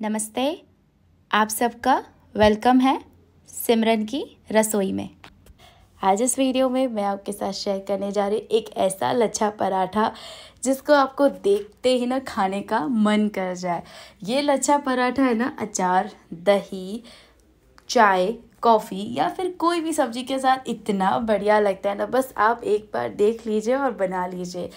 नमस्ते, आप सबका वेलकम है सिमरन की रसोई में। आज इस वीडियो में मैं आपके साथ शेयर करने जा रही एक ऐसा लच्छा पराठा जिसको आपको देखते ही ना खाने का मन कर जाए। ये लच्छा पराठा है ना, अचार, दही, चाय कॉफ़ी या फिर कोई भी सब्ज़ी के साथ इतना बढ़िया लगता है ना, बस आप एक बार देख लीजिए और बना लीजिए।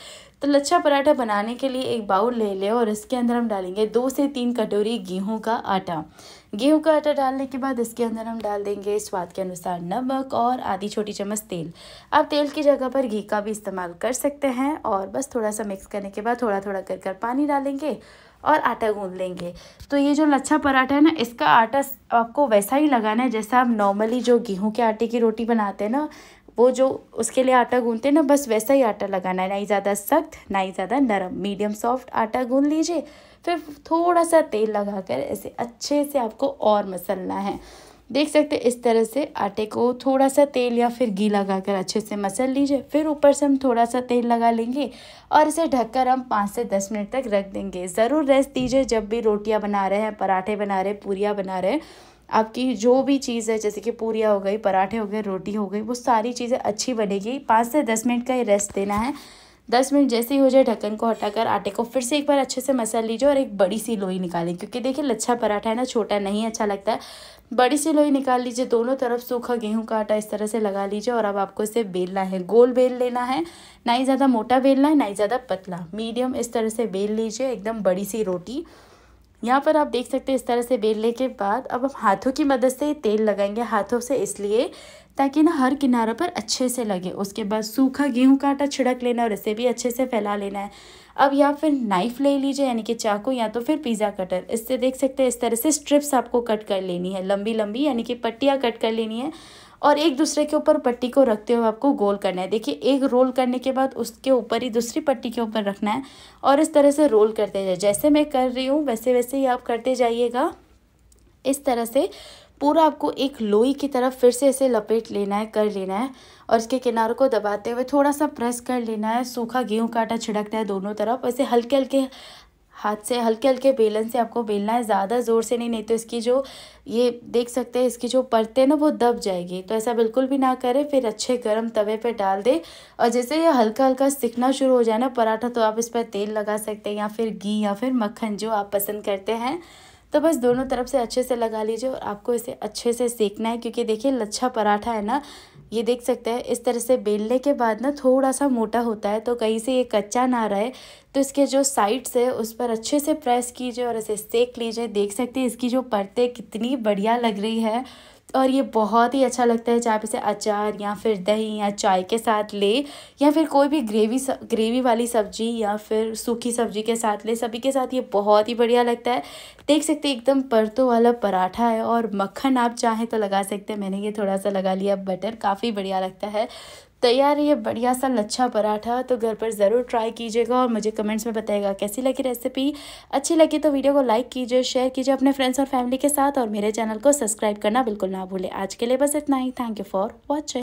तो लच्छा पराठा बनाने के लिए एक बाउल ले लें और इसके अंदर हम डालेंगे दो से तीन कटोरी गेहूँ का आटा। गेहूँ का आटा डालने के बाद इसके अंदर हम डाल देंगे स्वाद के अनुसार नमक और आधी छोटी चम्मच तेल। आप तेल की जगह पर घी का भी इस्तेमाल कर सकते हैं और बस थोड़ा सा मिक्स करने के बाद थोड़ा थोड़ा कर कर पानी डालेंगे और आटा गूंद लेंगे। तो ये जो लच्छा पराठा है ना, इसका आटा आपको वैसा ही लगाना है जैसा आप नॉर्मली जो गेहूँ के आटे की रोटी बनाते हैं ना वो जो उसके लिए आटा गूंदते हैं ना, बस वैसा ही आटा लगाना है। ना ही ज़्यादा सख्त, ना ही ज़्यादा नरम। मीडियम सॉफ्ट आटा गूंद लीजिए, फिर थोड़ा सा तेल लगाकर ऐसे अच्छे से आपको और मसलना है। देख सकते हैं इस तरह से आटे को थोड़ा सा तेल या फिर घी लगाकर अच्छे से मसल लीजिए। फिर ऊपर से हम थोड़ा सा तेल लगा लेंगे और इसे ढककर हम पाँच से दस मिनट तक रख देंगे। ज़रूर रेस्ट दीजिए, जब भी रोटियाँ बना रहे हैं, पराठे बना रहे हैं, पूरियाँ बना रहे हैं आपकी जो भी चीज़ है, जैसे कि पूरिया हो गई, पराठे हो गए, रोटी हो गई, वो सारी चीज़ें अच्छी बनेगी। पाँच से दस मिनट का ही रेस्ट देना है। दस मिनट जैसे ही हो जाए, ढक्कन को हटाकर आटे को फिर से एक बार अच्छे से मसल लीजिए और एक बड़ी सी लोई निकालें। क्योंकि देखिए, लच्छा पराठा है ना, छोटा नहीं अच्छा लगता है। बड़ी सी लोई निकाल लीजिए, दोनों तरफ़ सूखा गेहूँ का आटा इस तरह से लगा लीजिए और अब आपको इसे बेलना है। गोल बेल लेना है, ना ही ज़्यादा मोटा बेलना है, ना ही ज़्यादा पतला। मीडियम इस तरह से बेल लीजिए, एकदम बड़ी सी रोटी। यहाँ पर आप देख सकते हैं इस तरह से बेलने के बाद अब हम हाथों की मदद से तेल लगाएँगे हाथों से इसलिए, ताकि ना हर किनारों पर अच्छे से लगे। उसके बाद सूखा गेहूँ का आटा छिड़क लेना और इसे भी अच्छे से फैला लेना है। अब या फिर नाइफ ले लीजिए, यानी कि चाकू या तो फिर पिज़्ज़ा कटर इससे देख सकते हैं इस तरह से स्ट्रिप्स आपको कट कर लेनी है। लंबी लंबी यानी कि पट्टियाँ कट कर लेनी है। और एक दूसरे के ऊपर पट्टी को रखते हुए आपको गोल करना है। देखिए, एक रोल करने के बाद उसके ऊपर ही दूसरी पट्टी के ऊपर रखना है और इस तरह से रोल करते जाए जैसे मैं कर रही हूँ, वैसे वैसे ही आप करते जाइएगा। इस तरह से पूरा आपको एक लोई की तरफ़ फिर से ऐसे लपेट लेना है, कर लेना है और इसके किनारों को दबाते हुए थोड़ा सा प्रेस कर लेना है। सूखा गेहूँ का आटा छिड़कना है दोनों तरफ़। ऐसे हल्के हल्के हाथ से हल्के हल्के बेलन से आपको बेलना है, ज़्यादा ज़ोर से नहीं नहीं तो इसकी जो ये देख सकते हैं, इसकी जो परतें ना, वो दब जाएगी। तो ऐसा बिल्कुल भी ना करें, फिर अच्छे गर्म तवे पे डाल दें और जैसे ये हल्का हल्का सिकना शुरू हो जाए ना, पराठा तो आप इस पर तेल लगा सकते हैं या फिर घी या फिर मक्खन जो आप पसंद करते हैं। तो बस दोनों तरफ़ से अच्छे से लगा लीजिए और आपको इसे अच्छे से सेकना है, क्योंकि देखिए, लच्छा पराठा है ना ये देख सकते हैं, इस तरह से बेलने के बाद ना थोड़ा सा मोटा होता है तो कहीं से ये कच्चा ना रहे तो इसके जो साइड्स है, उस पर अच्छे से प्रेस कीजिए और इसे सेक लीजिए। देख सकते हैं, इसकी जो परतें कितनी बढ़िया लग रही है। और ये बहुत ही अच्छा लगता है चाहे आप इसे अचार या फिर दही या चाय के साथ ले या फिर कोई भी ग्रेवी ग्रेवी वाली सब्ज़ी या फिर सूखी सब्ज़ी के साथ ले, सभी के साथ ये बहुत ही बढ़िया लगता है। देख सकते हैं, एकदम परतों वाला पराठा है और मक्खन आप चाहें तो लगा सकते हैं, मैंने ये थोड़ा सा लगा लिया, बटर काफ़ी बढ़िया लगता है। तैयार है, ये बढ़िया सा लच्छा पराठा तो घर पर ज़रूर ट्राई कीजिएगा और मुझे कमेंट्स में बताइएगा कैसी लगी रेसिपी अच्छी लगी तो वीडियो को लाइक कीजिए शेयर कीजिए अपने फ्रेंड्स और फैमिली के साथ और मेरे चैनल को सब्सक्राइब करना बिल्कुल ना भूलें। आज के लिए बस इतना ही। Thank you for watching